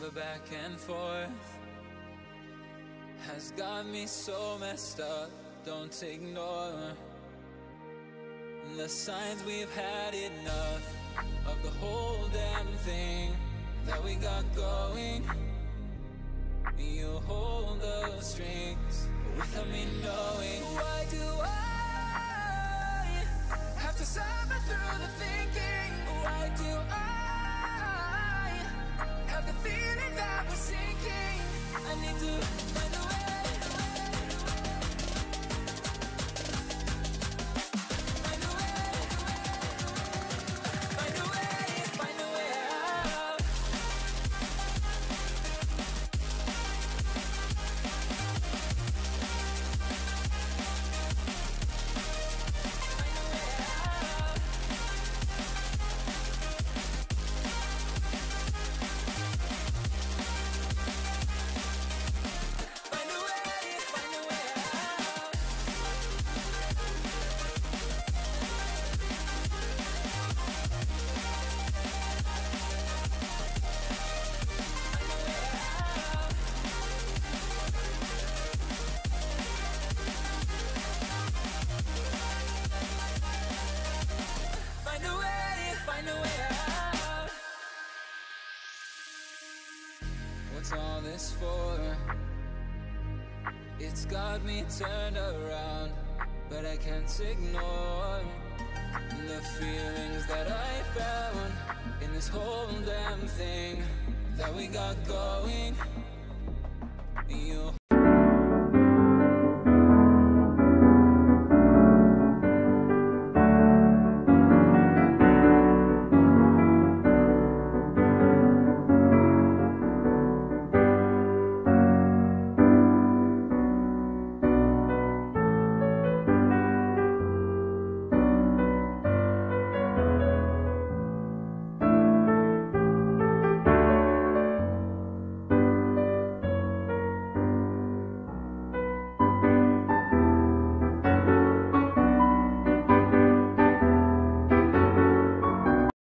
the back and forth has got me so messed up. Don't ignore the signs we've had enough of the whole damn thing that we got going. You hold the strings without me knowing. Why do I have to suffer through the thinking? Why do I? I need to all this for? It's got me turned around, but I can't ignore the feelings that I found in this whole damn thing that we got going. You